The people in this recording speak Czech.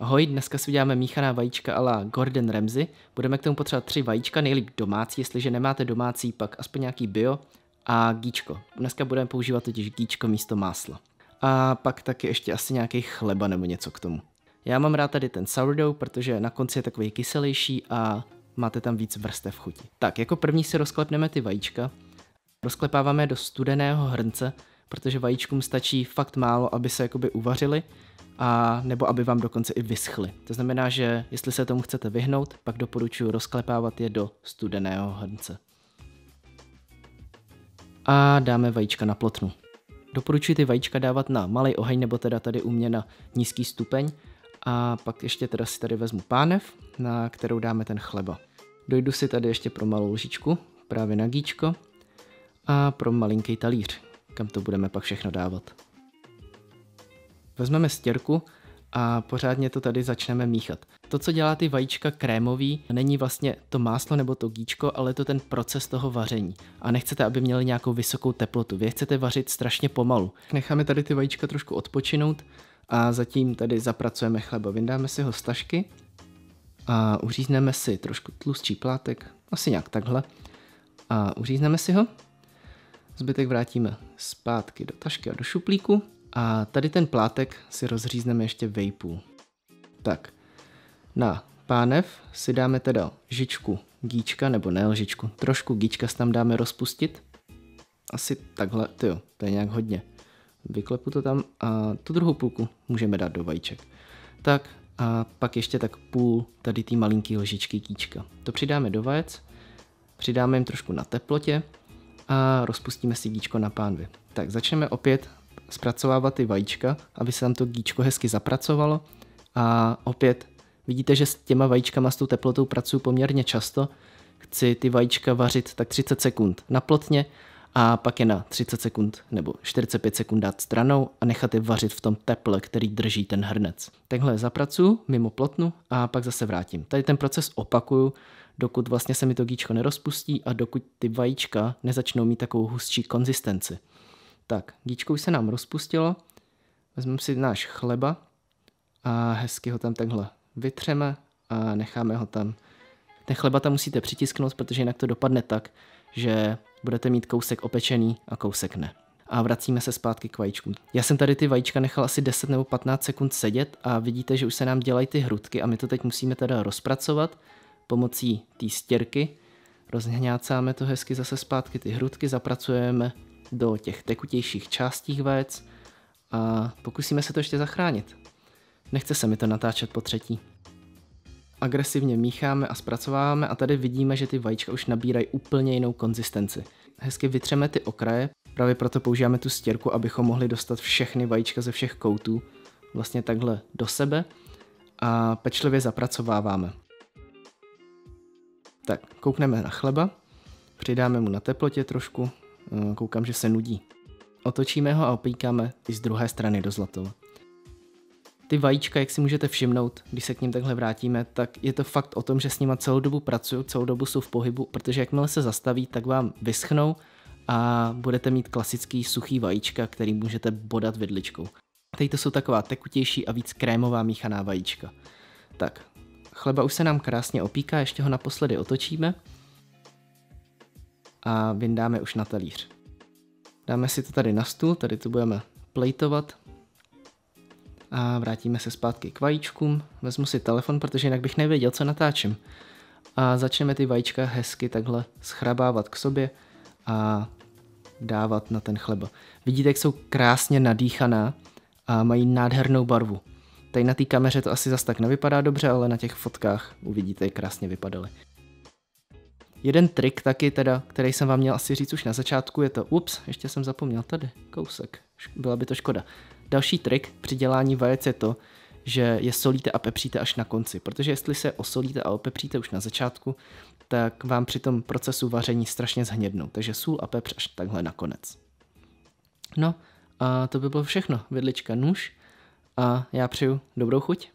Ahoj, dneska si uděláme míchaná vajíčka a la Gordon Ramsay. Budeme k tomu potřebovat tři vajíčka, nejlíp domácí, jestliže nemáte domácí, pak aspoň nějaký bio a gíčko. Dneska budeme používat totiž gíčko místo másla. A pak taky ještě asi nějaký chleba nebo něco k tomu. Já mám rád tady ten sourdough, protože na konci je takový kyselější a máte tam víc vrstev chuti. Tak, jako první si rozklepneme ty vajíčka. Rozklepáváme do studeného hrnce, protože vajíčkům stačí fakt málo, aby se jakoby uvařili a nebo aby vám dokonce i vyschly. To znamená, že jestli se tomu chcete vyhnout, pak doporučuji rozklepávat je do studeného hrnce. A dáme vajíčka na plotnu. Doporučuji ty vajíčka dávat na malý oheň, nebo teda tady u mě na nízký stupeň. A pak ještě teda si tady vezmu pánev, na kterou dáme ten chleba. Dojdu si tady ještě pro malou lžičku, právě na gíčko a pro malinký talíř, kam to budeme pak všechno dávat. Vezmeme stěrku a pořádně to tady začneme míchat. To, co dělá ty vajíčka krémový, není vlastně to máslo nebo to gíčko, ale to ten proces toho vaření. A nechcete, aby měli nějakou vysokou teplotu. Vy chcete vařit strašně pomalu. Necháme tady ty vajíčka trošku odpočinout a zatím tady zapracujeme chleba. Vyndáme si ho z tašky a uřízneme si trošku tlustší plátek, asi nějak takhle. A uřízneme si ho. Zbytek vrátíme zpátky do tašky a do šuplíku. A tady ten plátek si rozřízneme ještě vejpůl. Tak, na pánev si dáme teda žičku gíčka, nebo ne lžičku, trošku gíčka si tam dáme rozpustit. Asi takhle, jo, to je nějak hodně. Vyklepu to tam a tu druhou půlku můžeme dát do vajíček. Tak a pak ještě tak půl tady té malinký lžičky gíčka. To přidáme do vajec, přidáme jim trošku na teplotě a rozpustíme si gíčko na pánvi. Tak začneme opět zpracovávat ty vajíčka, aby se tam to gíčko hezky zapracovalo. A opět vidíte, že s těma vajíčkama s tou teplotou pracuji poměrně často. Chci ty vajíčka vařit tak 30 sekund na plotně a pak je na 30 sekund nebo 45 sekund dát stranou a nechat je vařit v tom teple, který drží ten hrnec. Takhle zapracuju mimo plotnu a pak zase vrátím. Tady ten proces opakuju, dokud vlastně se mi to gíčko nerozpustí a dokud ty vajíčka nezačnou mít takovou hustší konzistenci. Tak, díčko už se nám rozpustilo. Vezmeme si náš chleba a hezky ho tam takhle vytřeme a necháme ho tam. Ten chleba tam musíte přitisknout, protože jinak to dopadne tak, že budete mít kousek opečený a kousek ne. A vracíme se zpátky k vajíčkům. Já jsem tady ty vajíčka nechal asi 10 nebo 15 sekund sedět a vidíte, že už se nám dělají ty hrudky a my to teď musíme teda rozpracovat pomocí té stěrky. Rozhňácáme to hezky zase zpátky ty hrudky, zapracujeme do těch tekutějších částí vajec a pokusíme se to ještě zachránit. Nechce se mi to natáčet po třetí. Agresivně mícháme a zpracováváme a tady vidíme, že ty vajíčka už nabírají úplně jinou konzistenci. Hezky vytřeme ty okraje, právě proto používáme tu stěrku, abychom mohli dostat všechny vajíčka ze všech koutů vlastně takhle do sebe a pečlivě zapracováváme. Tak, koukneme na chleba, přidáme mu na teplotě trošku, Eh, koukám, že se nudí. Otočíme ho a opíkáme i z druhé strany do zlatova. Ty vajíčka, jak si můžete všimnout, když se k ním takhle vrátíme, tak je to fakt o tom, že s nima celou dobu pracuju, celou dobu jsou v pohybu, protože jakmile se zastaví, tak vám vyschnou a budete mít klasický suchý vajíčka, který můžete bodat vidličkou. Tady to jsou taková tekutější a víc krémová míchaná vajíčka. Tak, chleba už se nám krásně opíká, ještě ho naposledy otočíme a vyndáme už na talíř. Dáme si to tady na stůl, tady to budeme plejtovat a vrátíme se zpátky k vajíčkům. Vezmu si telefon, protože jinak bych nevěděl, co natáčím. A začneme ty vajíčka hezky takhle schrabávat k sobě a dávat na ten chleba. Vidíte, jak jsou krásně nadýchaná a mají nádhernou barvu. Tady na té kameře to asi zas tak nevypadá dobře, ale na těch fotkách uvidíte, jak krásně vypadaly. Jeden trik taky teda, který jsem vám měl asi říct už na začátku, je to, ups, ještě jsem zapomněl tady, kousek, byla by to škoda. Další trik při dělání vajec je to, že je solíte a pepříte až na konci, protože jestli se osolíte a opepříte už na začátku, tak vám při tom procesu vaření strašně zhnědnou, takže sůl a pepř až takhle na konec. No a to by bylo všechno, vidlička nůž a já přeju dobrou chuť.